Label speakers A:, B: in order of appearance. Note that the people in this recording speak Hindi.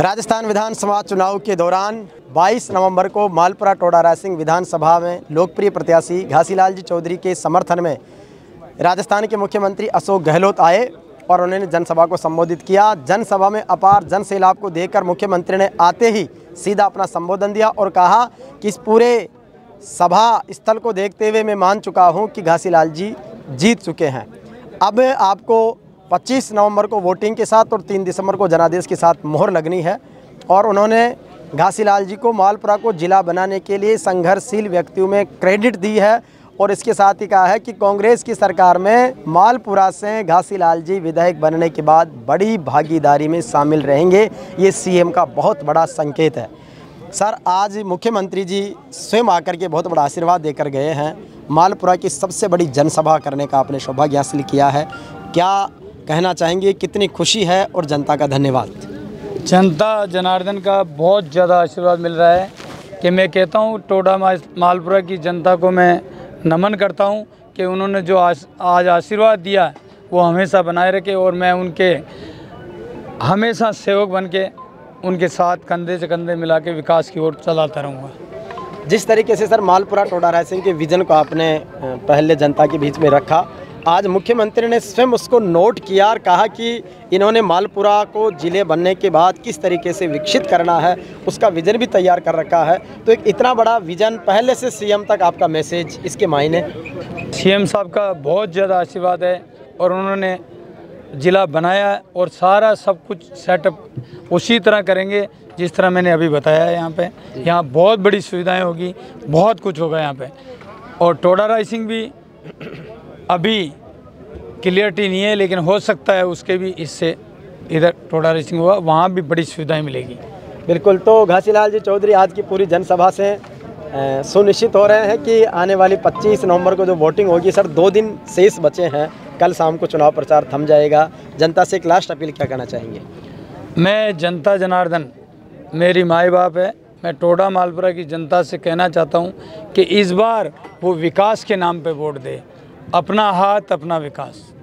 A: राजस्थान विधानसभा चुनाव के दौरान 22 नवंबर को मालपुरा टोडा रायसिंह विधानसभा में लोकप्रिय प्रत्याशी घासीलाल जी चौधरी के समर्थन में राजस्थान के मुख्यमंत्री अशोक गहलोत आए और उन्होंने जनसभा को संबोधित किया। जनसभा में अपार जन सैलाब को देखकर मुख्यमंत्री ने आते ही सीधा अपना संबोधन दिया और कहा कि इस पूरे सभा स्थल को देखते हुए मैं मान चुका हूँ कि घासीलाल जी जीत चुके हैं। अब आपको 25 नवंबर को वोटिंग के साथ और 3 दिसंबर को जनादेश के साथ मोहर लगनी है और उन्होंने घासीलाल जी को मालपुरा को जिला बनाने के लिए संघर्षशील व्यक्तियों में क्रेडिट दी है और इसके साथ ही कहा है कि कांग्रेस की सरकार में मालपुरा से घासीलाल जी विधायक बनने के बाद बड़ी भागीदारी में शामिल रहेंगे, ये सीएम का बहुत बड़ा संकेत है। सर, आज मुख्यमंत्री जी स्वयं आकर के बहुत बड़ा आशीर्वाद देकर गए हैं। मालपुरा की सबसे बड़ी जनसभा करने का आपने सौभाग्य हासिल किया है। क्या कहना चाहेंगे कितनी खुशी है और जनता का धन्यवाद।
B: जनता जनार्दन का बहुत ज़्यादा आशीर्वाद मिल रहा है कि मैं कहता हूँ टोडा मालपुरा की जनता को मैं नमन करता हूँ कि उन्होंने जो आज आज आशीर्वाद दिया वो हमेशा बनाए रखे और मैं उनके हमेशा सेवक बन के उनके साथ कंधे से कंधे मिला के विकास की ओर चलाता रहूँगा।
A: जिस तरीके से सर मालपुरा टोडा रायसिंह के विजन को आपने पहले जनता के बीच में रखा आज मुख्यमंत्री ने स्वयं उसको नोट किया और कहा कि इन्होंने मालपुरा को ज़िले बनने के बाद किस तरीके से विकसित करना है, उसका विजन भी तैयार कर रखा है। तो एक इतना बड़ा विजन पहले से सीएम तक आपका मैसेज इसके मायने?
B: सीएम साहब का बहुत ज़्यादा आशीर्वाद है और उन्होंने ज़िला बनाया और सारा सब कुछ सेटअप उसी तरह करेंगे जिस तरह मैंने अभी बताया है यहाँ पे। यहाँ बहुत बड़ी सुविधाएँ होगी, बहुत कुछ होगा यहाँ पे। और टोडा राइसिंग भी अभी क्लियरिटी नहीं है लेकिन हो सकता है उसके भी इससे इधर टोडा राइसिंग हुआ वहाँ भी बड़ी सुविधाएँ मिलेगी।
A: बिल्कुल तो घासीलाल जी चौधरी आज की पूरी जनसभा से सुनिश्चित हो रहे हैं कि आने वाली 25 नवंबर को जो वोटिंग होगी सर दो दिन शेष बचे हैं। कल शाम को चुनाव प्रचार थम जाएगा। जनता से एक लास्ट अपील क्या करना चाहेंगे?
B: मैं जनता जनार्दन मेरी माए बाप है। मैं टोडा मालपुरा की जनता से कहना चाहता हूँ कि इस बार वो विकास के नाम पे वोट दे। अपना हाथ अपना विकास।